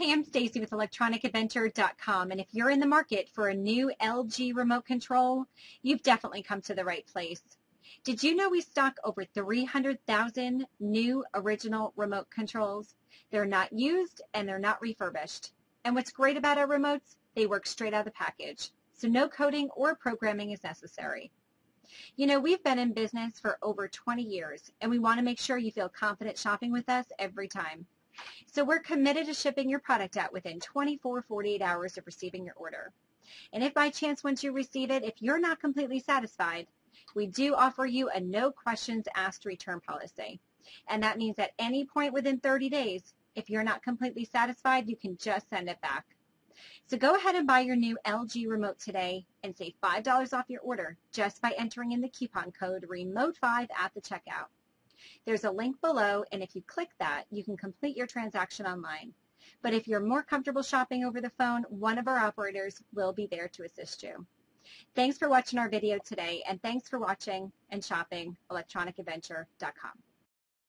Hey, I'm Stacy with electronicadventure.com and if you're in the market for a new LG remote control, you've definitely come to the right place. Did you know we stock over 300,000 new original remote controls? They're not used and they're not refurbished. And what's great about our remotes, they work straight out of the package. So no coding or programming is necessary. You know, we've been in business for over 20 years and we want to make sure you feel confident shopping with us every time. So we're committed to shipping your product out within 24, 48 hours of receiving your order. And if by chance once you receive it, if you're not completely satisfied, we do offer you a no questions asked return policy. And that means at any point within 30 days, if you're not completely satisfied, you can just send it back. So go ahead and buy your new LG remote today and save $5 off your order just by entering in the coupon code REMOTE5 at the checkout. There's a link below, and if you click that, you can complete your transaction online. But if you're more comfortable shopping over the phone, one of our operators will be there to assist you. Thanks for watching our video today, and thanks for watching and shopping electronicadventure.com.